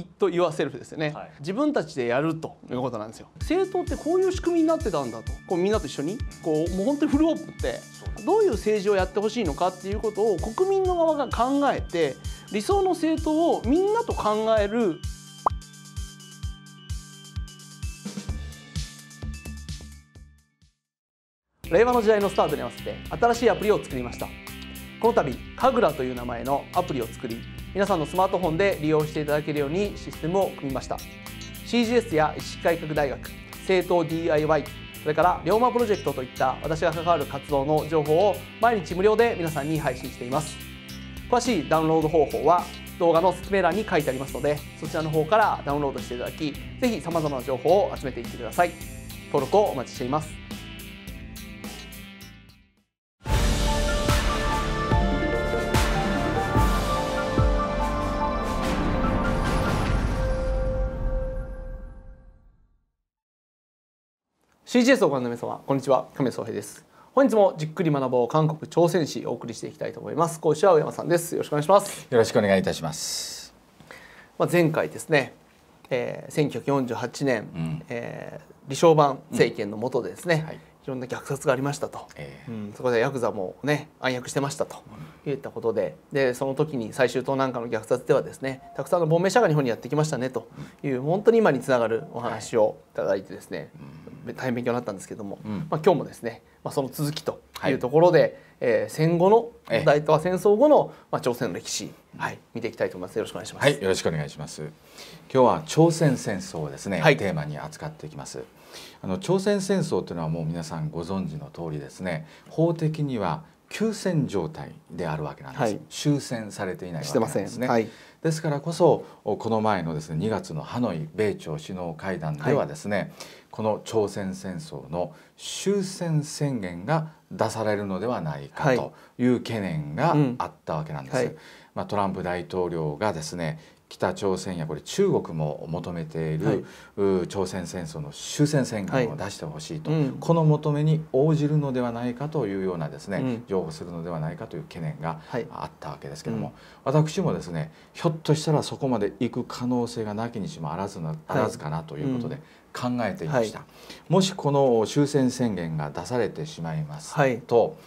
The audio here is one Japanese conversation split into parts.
it yourself ですよね、はい、自分たちでやるということなんですよ。政党ってこういう仕組みになってたんだと。こうみんなと一緒にこうもう本当にフルオープンってどういう政治をやってほしいのかっていうことを国民の側が考えて理想の政党をみんなと考える。令和の時代のスタートに合わせて新しいアプリを作りました。この度神楽という名前のアプリを作り皆さんのスマートフォンで利用していただけるようにシステムを組みました。CGS や医師改革大学政党 DIY それから龍馬プロジェクトといった私が関わる活動の情報を毎日無料で皆さんに配信しています。詳しいダウンロード方法は動画の説明欄に書いてありますのでそちらの方からダウンロードしていただきぜひ様々な情報を集めていってください。登録をお待ちしています。CGS をご覧の皆様こんにちは。亀宗平です。本日もじっくり学ぼう韓国朝鮮史をお送りしていきたいと思います。講師は上山さんです。よろしくお願いします。よろしくお願いいたします。まあ前回ですね、えー、1948年、うん、えー、李承晩政権の下でですね、うんはい、いろんな虐殺がありましたと、えー、うん、そこでヤクザもね暗躍してましたと、いったことででその時に最終党なんかの虐殺ではですねたくさんの亡命者が日本にやってきましたねという、本当に今につながるお話をいただいてですね、はい大変勉強になったんですけども、うん、まあ、今日もですね、まあ、その続きというところで、はい、えー、戦後の大東亜戦争後の、まあ、朝鮮の歴史、はい、見ていきたいと思います。よろしくお願いします、はい、よろしくお願いします。今日は朝鮮戦争をですね、はい、テーマに扱っていきます。あの朝鮮戦争というのはもう皆さんご存知の通りですね法的には休戦状態であるわけなんです、はい、終戦されていないわけなんですね、はい、ですからこそこの前のですね2月のハノイ米朝首脳会談ではですね、はい、この朝鮮戦争の終戦宣言が出されるのではないかという懸念があったわけなんです。まあ、トランプ大統領がですね北朝鮮やこれ中国も求めている、はい、朝鮮戦争の終戦宣言を出してほしいと、はいうん、この求めに応じるのではないかというようなですね、うん、譲歩するのではないかという懸念があったわけですけども、はいうん、私もですねひょっとしたらそこまで行く可能性がなきにしもあらずなあらずかなということで考えていました。もしこの終戦宣言が出されてしまいますと、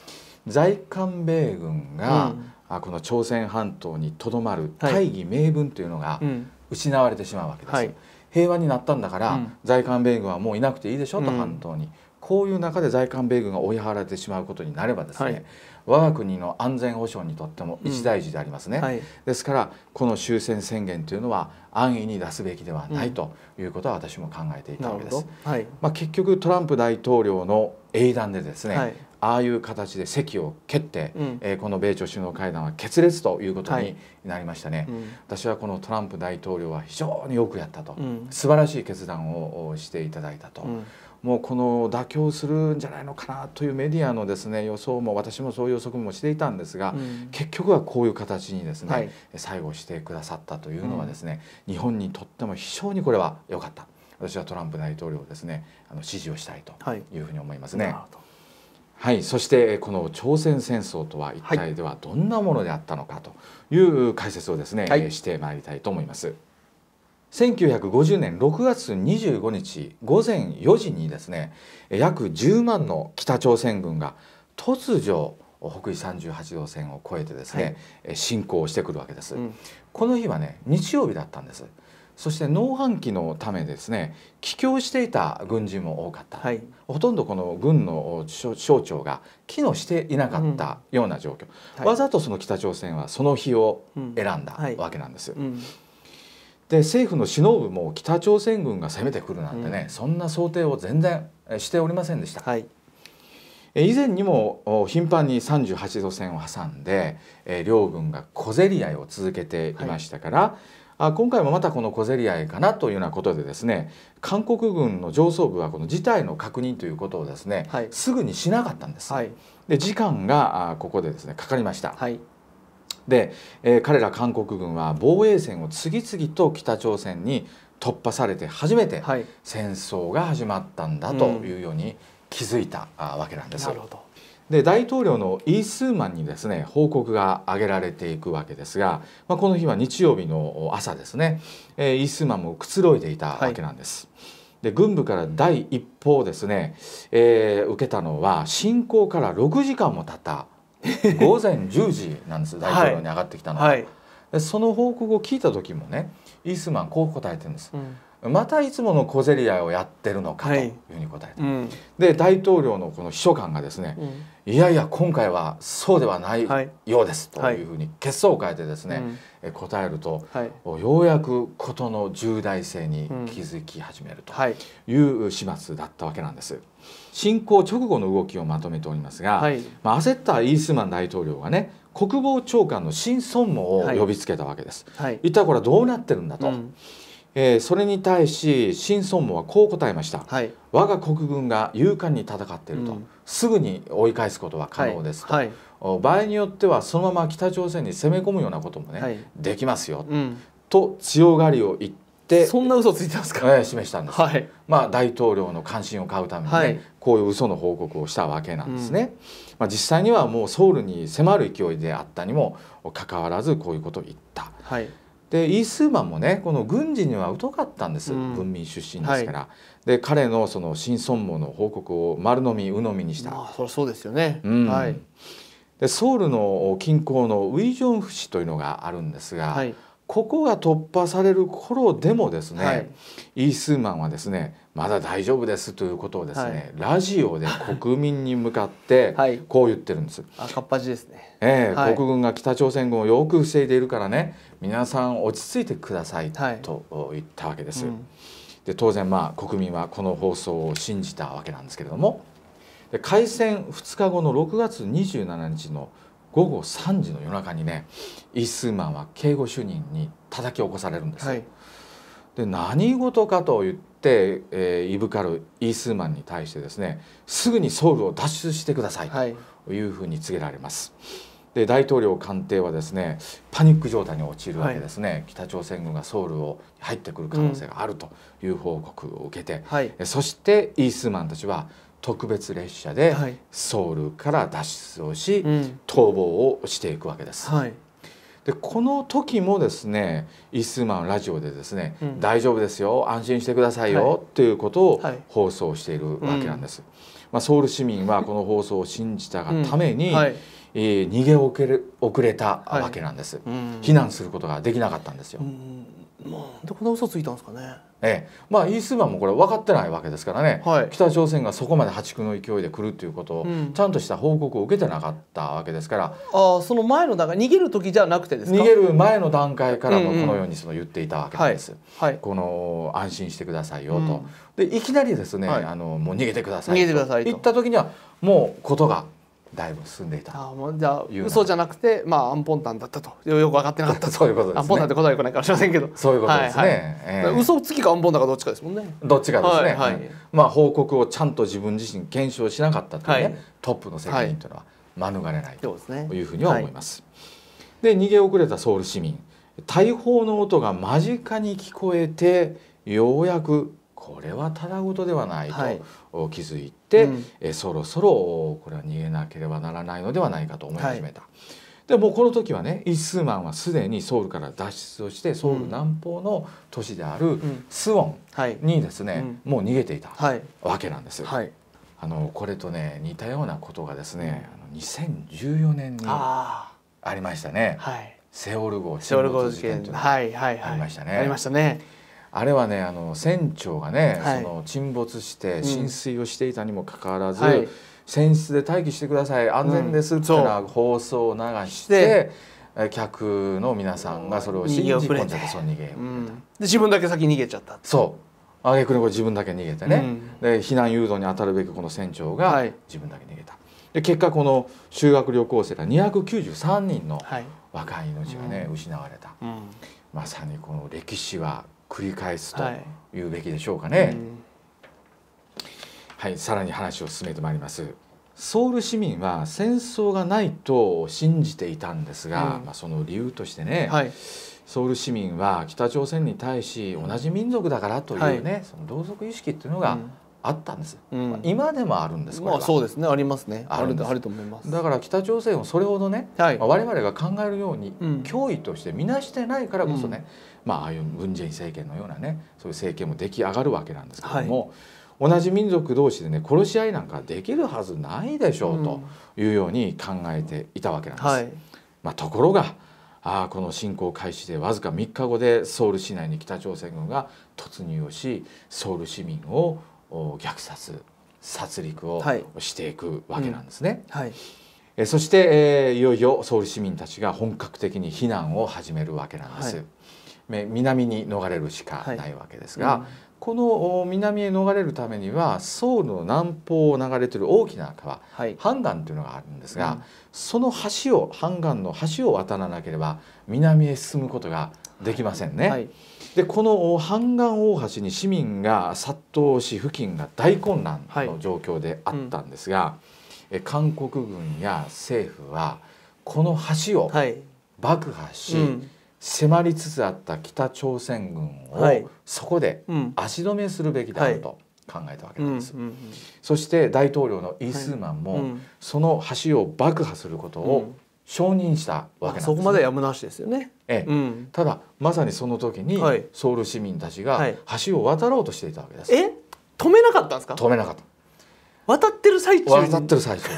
在韓米軍が、あこの朝鮮半島にとどまる大義名分というのが失われてしまうわけです。はい、平和になったんだから、うん、在韓米軍はもういなくていいでしょ？と、半島に。こういう中で在韓米軍が追い払われてしまうことになればですね、はい、我が国の安全保障にとっても一大事でありますね、うんはい、ですからこの終戦宣言というのは安易に出すべきではないということは私も考えていたわけです、はい、まあ、結局トランプ大統領の英断でですね、ああいう形で席を蹴って、うん、えー、この米朝首脳会談は決裂ということになりましたね、はいうん、私はこのトランプ大統領は非常によくやったと、うん、素晴らしい決断をしていただいたと。うん。もうこの妥協するんじゃないのかなというメディアのですね予想も私もそういう予測もしていたんですが、うん、結局はこういう形にですね、はい、最後してくださったというのはですね、うん、日本にとっても非常にこれは良かった。私はトランプ大統領をですねあの支持をしたいとい。うふうに思いますね。はいはい、そしてこの朝鮮戦争とは一体ではどんなものであったのかという解説をですね、はい、してまいりたいと思います。1950年6月25日午前4時にですね約10万の北朝鮮軍が突如北緯38度線を越えてですね、はい、侵攻してくるわけです、うん、この日はね日曜日だったんですそして農繁期のためですね帰郷していた軍人も多かった、はい、ほとんどこの軍の省庁が機能していなかったような状況、うんはい、わざとその北朝鮮はその日を選んだわけなんです。うん。はい、で政府の首脳部も北朝鮮軍が攻めてくるなんてね、そんな想定を全然しておりませんでした。以前にも頻繁に38度線を挟んで両軍が小競り合いを続けていましたから、あ今回もまたこの小競り合いかなというようなことでですね韓国軍の上層部はこの事態の確認ということをですね、はい、すぐにしなかったんです。はい、で時間がここでですねかかりました。はいで、えー、彼ら韓国軍は防衛線を次々と北朝鮮に突破されて初めて戦争が始まったんだというように気づいたわけなんです。なるほど。で大統領のイースーマンにですね報告が挙げられていくわけですが、まあ、この日は日曜日の朝ですね、えー、イースーマンもくつろいでいたわけなんです。はい、で軍部から第一報ですね、えー、受けたのは侵攻から6時間も経った 午前10時なんです。大統領に上がってきたのは、はい、その報告を聞いた時もねイースマンこう答えてるんです、うん、またいつもの小競り合いをやってるのかとい。うふうに答えて、はいうん、で大統領のこの秘書官がですね、うん、いやいや今回はそうではないようですというふうに結相を変えてですね、答えると、ようやく事の重大性に気づき始めるとい。う始末だったわけなんです。侵攻直後の動きをまとめておりますが、はい、まあ、焦ったイースマン大統領がね国防長官の新孫門を呼びつけたわけです。はい、一体これはどうなってるんだと、うん、えー、それに対し新孫門はこう答えました、はい、我が国軍が勇敢に戦っていると、うん、すぐに追い返すことは可能ですと、はい、場合によってはそのまま北朝鮮に攻め込むようなこともね、できますよ、うん、と強がりを言ってそんな嘘ついてますか、えー、示したんです、はい、まあ大統領の関心を買うためにね、はい、こういう嘘の報告をしたわけなんですね、うん、まあ、実際にはもうソウルに迫る勢いであったにもかかわらずこういうことを言った、はい、でイースーマンもねこの軍事には疎かったんです、うん、文民出身ですから、はい、で彼のその新孫門の報告を丸飲み鵜呑みにした、まあ、そそうですよね、うん、はい。でソウルの近郊のウィジョンフ市というのがあるんですが、はいここが突破される頃でもですね、はい、イースーマンはですねまだ大丈夫ですということをですね、はい、ラジオで国民に向かって こう言ってるんです。あかっぱじですね。ええー、国軍が北朝鮮軍をよく防いでいるからね皆さん落ち着いてくださいと言ったわけです。うん、で当然まあ国民はこの放送を信じたわけなんですけれどもで開戦2日後の6月27日の午後3時の夜中にねイースーマンは警護主任に叩き起こされるんです、はい、で何事かと言って、えー、いぶかるイースーマンに対してですねすぐにソウルを脱出してくださいとい。うふうに告げられます。で大統領官邸はですねパニック状態に陥るわけですね、はい、北朝鮮軍がソウルを入ってくる可能性があるという報告を受けて、はい、そしてイースーマンたちは特別列車でソウルから脱出をし、はい、逃亡をしていくわけです。はい、でこの時もですねイスマンラジオでですね、うん、大丈夫ですよ安心してくださいよ、はい、ということを放送しているわけなんです。まあ、ソウル市民はこの放送を信じたがために、うん。はい、えー、逃げ遅れ遅れたわけなんです、避難することができなかったんですよ。まあ、でこんな嘘ついたんですかね。ええ、まあイースマンもこれ分かってないわけですからね、はい、北朝鮮がそこまで破竹の勢いで来るっていうことを、ちゃんとした報告を受けてなかったわけですから、ああその前の段階逃げる時じゃなくてですか？逃げる前の段階からもこのようにその言っていたわけです、うんうんはい、この安心してくださいよと、うん、でいきなりですね、はい、あのもう逃げてくださいと。言った時にはもうことがだいぶ進んでいた。あもうじゃあ嘘じゃなくてまあアンポンタンだったと。よく分かってなかったと。そういうことです、ね、アンポンタンって答えよくないかもしれませんけど。そういうことですね、はいはい。えー、嘘つきかアンポンタンかどっちかですもんね。どっちかですね、はいはい、まあ報告をちゃんと自分自身検証しなかったというね、はい、トップの責任というのは免れないというふうには思います、で逃げ遅れたソウル市民。大砲の音が間近に聞こえてようやくこれはただ事ではないと気づいて、はいうん、えそろそろこれは逃げなければならないのではないかと思い始めた。はい、でもこの時はねイ・スーマンはすでにソウルから脱出をしてソウル南方の都市であるスウォンにですね、うん、もう逃げていたわけなんです。はい、あのこれとね似たようなことがですねあの2014年にありましたね。はい、セオル号沈没事件というのがありましたね。ありましたね。あれはねあの船長がね、はい、その沈没して浸水をしていたにもかかわらず、うん、船室で待機してください安全ですっていう。の放送を流して。客の皆さんがそれを信じ込んでそう逃げで自分だけ先逃げちゃったそう。挙句にこ自分だけ逃げてね、うん、で避難誘導に当たるべきこの船長が自分だけ逃げた、で結果この修学旅行生が293人の若い命がね、はい、失われた、うん、まさにこの歴史は繰り返すとい。うべきでしょうかね。はい、はい、さらに話を進めてまいります。ソウル市民は戦争がないと信じていたんですが、うん、まあ、その理由としてね、はい、ソウル市民は北朝鮮に対し同じ民族だからというね、はい、その同族意識っていうのがあったんです、うん、今でもあるんですまあそうですね。ありますね。あるあると思います。だから北朝鮮をそれほどね、はい、まあ、我々が考えるように脅威として見なしてないからこそね、うん、まあああいう文在寅政権のようなねそういう政権も出来上がるわけなんですけども、はい、同じ民族同士でね殺し合いなんかできるはずないでしょうというように考えていたわけなんです。はい、まあ、ところがあこの侵攻開始でわずか3日後でソウル市内に北朝鮮軍が突入をしソウル市民を虐殺殺戮をしていくわけなんですね。はい、えそして、えー、いよいよソウル市民たちが本格的に避難を始めるわけなんです。はい、南に逃れるしかないわけですが、はいうん、この南へ逃れるためにはソウルの南方を流れている大きな川、はい、ハンガンというのがあるんですが、うん、その橋をハンガンの橋を渡らなければ南へ進むことができませんね。はい。でこの阪岸大橋に市民が殺到し付近が大混乱の状況であったんですが、はいうん、韓国軍や政府はこの橋を爆破し、はいうん、迫りつつあった北朝鮮軍をそこで足止めするべきだと考えたわけなんです。そして大統領のイ・スーマンもその橋を爆破することを承認したわけなんです、そこまでやむなしですよね。ええ、うん、ただまさにその時に、はい、ソウル市民たちが橋を渡ろうとしていたわけです。え？止めなかったんですか？止めなかった。渡ってる最中渡ってる最中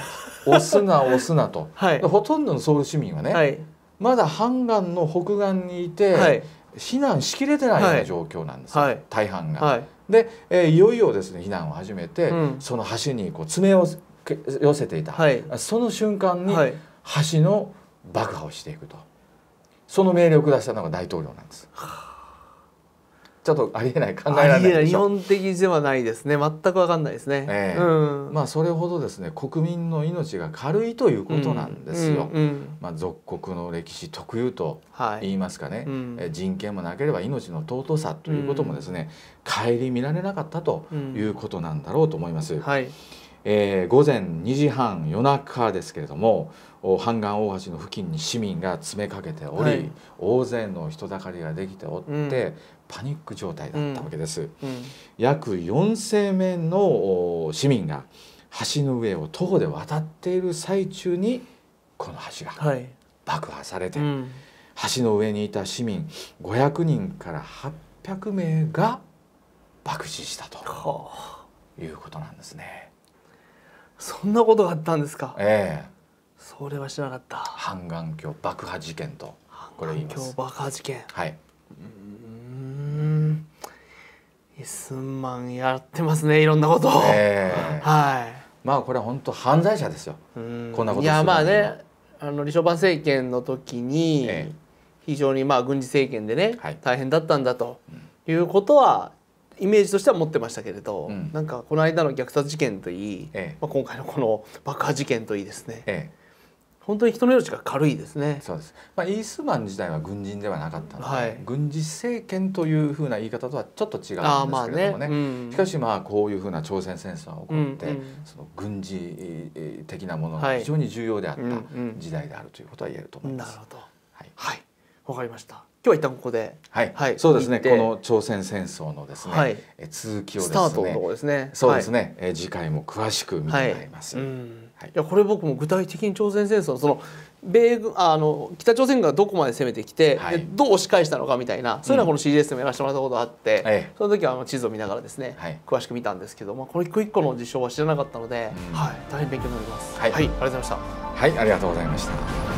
押すな押すなと、はい、ほとんどのソウル市民はね、はい、まだハ岸の北岸にいて、はい、避難しきれてないような状況なんですよ、大半が。で、えー、いよいよですね避難を始めて、うん、その橋にこう爪を寄せていた、その瞬間に、橋の爆破をしていくと。その命令を下したのが大統領なんです。ちょっとありえない考えられない日本的ではないですね。全く分かんないですね、えーうん、まあそれほどですね国民の命が軽いということなんですよ、うんうん、まあ、属国の歴史特有と言いますかね、はい、人権もなければ命の尊さということもですね、顧みられなかったということなんだろうと思います。はいえー、午前2時半夜中ですけれども阪岸大橋の付近に市民が詰めかけており、はい、大勢の人だかりができておって、うん、パニック状態だったわけです。うん。うん、約4,000名の市民が橋の上を徒歩で渡っている最中にこの橋が爆破されて、はい、橋の上にいた市民500人から800名が爆死したということなんですね。そんなことがあったんですか？ええそれは知らなかった。半眼鏡爆破事件とこれ言います。爆破事件。はい。うん。イスンマンやってますねいろんなことを。えー、はい。まあこれは本当犯罪者ですよ。こんなこといやまあねあの李承晩政権の時に非常にまあ軍事政権でね、はい、大変だったんだということはイメージとしては持ってましたけれど、うん、なんかこの間の虐殺事件といい、ええ、まあ、今回のこの爆破事件といいですね、ええ、本当に人の命が軽いですね。そうです。まあイースマン自体は軍人ではなかったので、はい、軍事政権というふうな言い方とはちょっと違うんですけれどもね。ねうん、しかしまあこういうふうな朝鮮戦争が起こって、うんうん、その軍事的なものが非常に重要であった時代であるということは言えると思います。なるほど。はい。はい。わかりました。今日は一旦ここで、はい、はい、そうですね。この朝鮮戦争のですね、はい、続きをですね、スタートのとこですね。そうですね。はい、次回も詳しく見てまいります。はい、いやこれ僕も具体的に朝鮮戦争その米軍あの北朝鮮がどこまで攻めてきて、はい、どう押し返したのかみたいなそういうのはこの CGS でもやらせてもらったことがあって、うん、その時はあの地図を見ながらですね、はい、詳しく見たんですけど、まあ、この一個一個の事象は知らなかったので、うん、はい、大変勉強になります。はい、はい、ありがとうございました。はい、ありがとうございました。